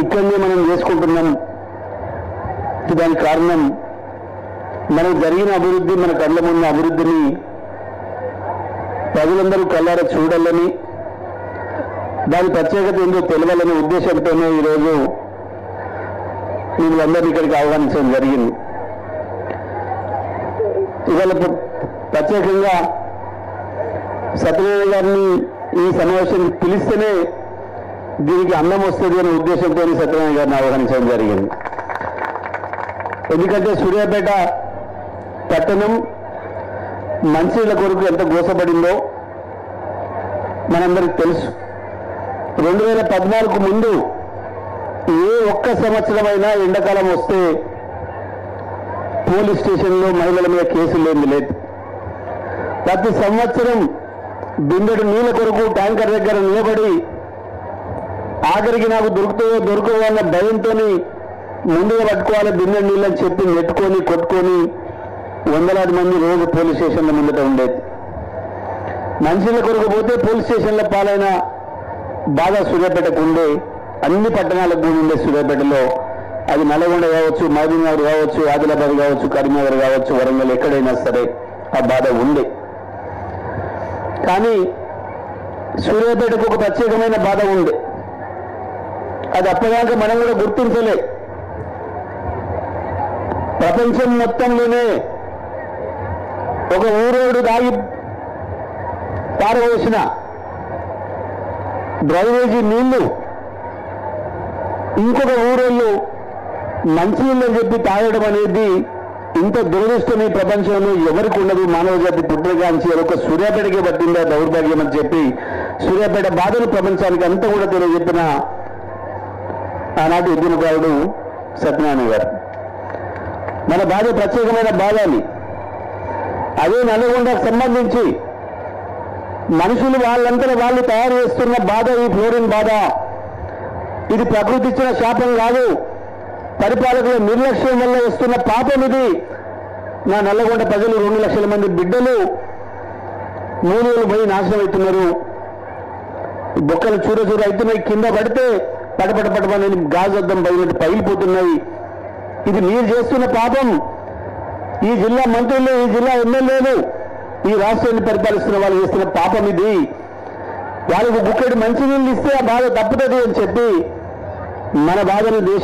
ఇక్కడనే మనం చేసుకుంటున్నాం. దానికి కారణం మనకు జరిగిన అభివృద్ధి మన కళ్ళ ముందు అభివృద్ధిని ప్రజలందరూ కళ్ళార చూడాలని దాని ప్రత్యేకత ఏంటో తెలియాలనే ఉద్దేశంతోనే ఈరోజు వీళ్ళందరినీ ఇక్కడికి ఆహ్వానించడం జరిగింది. ఇవాళ ప్రత్యేకంగా సత్యనారాయణ గారిని ఈ సమావేశానికి పిలిస్తేనే దీనికి అన్నం వస్తుంది అనే ఉద్దేశంతో సత్యనారాయణ గారిని ఆహ్వానించడం జరిగింది. ఎందుకంటే సూర్యాపేట పట్టణం మంచినీళ్ళ కొరకు ఎంత గోసపడిందో మనందరికి తెలుసు. రెండు వేల పద్నాలుగు ముందు ఏ ఒక్క సంవత్సరమైనా ఎండాకాలం వస్తే పోలీస్ స్టేషన్లో మహిళల మీద కేసులు లేని లేదు. ప్రతి సంవత్సరం బిందెడు నీళ్ళ కొరకు ట్యాంకర్ దగ్గర నిలబడి ఆఖరికి నాకు దొరుకుతాయో దొరకవో అన్న భయంతో ముందుగా పట్టుకోవాలి బిందెడు నీళ్ళని చెప్పి నెట్టుకొని కొట్టుకొని వందలాది మంది రోజు పోలీస్ స్టేషన్ల ముందట ఉండేది. మనుషుల కొరకు పోతే పోలీస్ స్టేషన్ల పాలైన బాధ సూర్యాపేటకు ఉండే అన్ని పట్టణాలకు కూడా ఉండే సూర్యాపేటలో అది నల్గొండ కావచ్చు మహబూబ్నగర్ కావచ్చు ఆదిలాబాద్ కావచ్చు కరీంనగర్ కావచ్చు వరంగల్ ఎక్కడైనా సరే ఆ బాధ ఉంది. కానీ సూర్యాపేటకు ఒక ప్రత్యేకమైన బాధ ఉంది. అది అప్పటిదాకా మనం కూడా గుర్తించలే. ప్రపంచం మొత్తంలోనే ఒక ఊరోడు దాగి పారవేసిన డ్రైనేజీ నీళ్ళు ఇంకొక ఊరోళ్ళు మంచినీళ్ళు చెప్పి తాగడం అనేది ఇంత దురదృష్టం ఈ ప్రపంచంలో ఎవరికి ఉండదు. మానవ జాతి పుట్టినకాంచి ఒక సూర్యాపేటకే పట్టిందా దౌర్భాగ్యం అని చెప్పి సూర్యాపేట బాధలు ప్రపంచానికి అంతా కూడా తెలియజెప్పిన ఆనాటి ఉద్యమకారుడు సత్యనారాయణ గారు. మన బాధ ప్రత్యేకమైన బాధ అని అదే నల్గొండకు సంబంధించి మనుషులు వాళ్ళంతా వాళ్ళు తయారు చేస్తున్న బాధ ఈ ఫ్లోరిన్ బాధ ఇది ప్రకృతి ఇచ్చిన శాపం కాదు. పరిపాలకుల నిర్లక్ష్యం వల్ల వస్తున్న పాపం ఇది. నా నల్లగొండ ప్రజలు రెండు లక్షల మంది బిడ్డలు మూలుగులు పోయి నాశనం అవుతున్నారు. బొక్కలు చూర చూర అవుతున్నాయి. కింద పడితే పటపట పటపని గాజద్దం పగిలినట్టు పగిలిపోతున్నాయి. ఇది మీరు చేస్తున్న పాపం. ఈ జిల్లా మంత్రులు ఈ జిల్లా ఎమ్మెల్యేలు ఈ రాష్ట్రాన్ని పరిపాలిస్తున్న వాళ్ళు చేస్తున్న పాపం ఇది. వాళ్ళకు బుక్కడి మంచినీళ్ళు ఇస్తే ఆ బాధ తప్పుతుంది అని చెప్పి మన బాధను దేశ